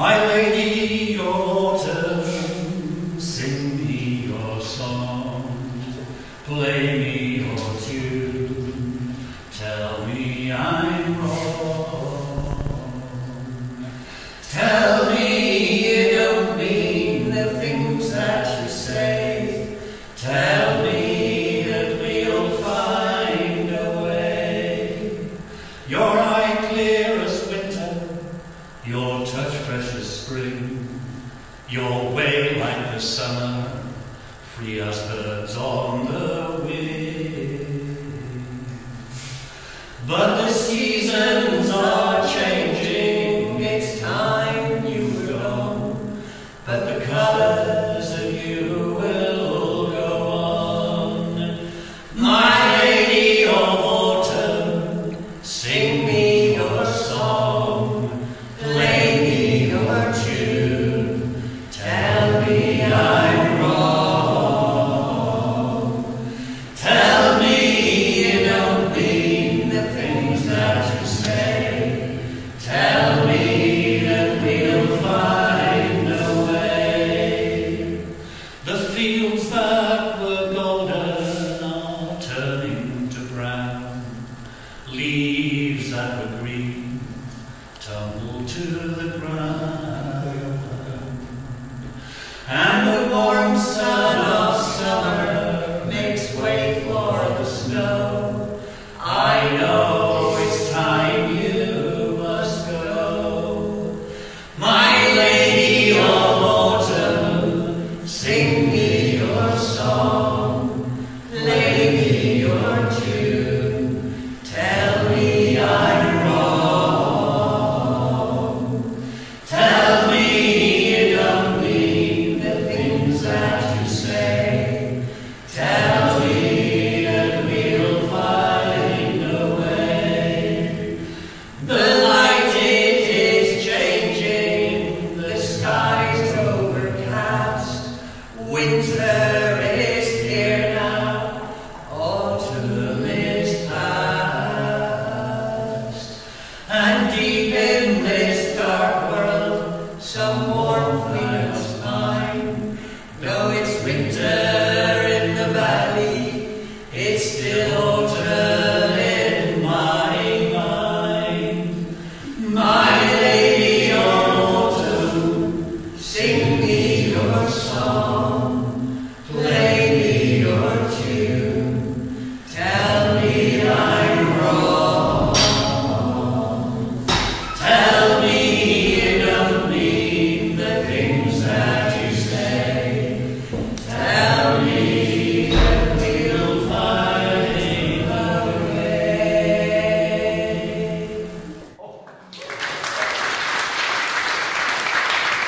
My lady your autumn, sing me your song, play me your tune, tell me I'm wrong. Fresh as spring, your way like the summer, free as birds on the fields that were golden are turning to brown. Leaves that were green tumble to the ground. and deep in.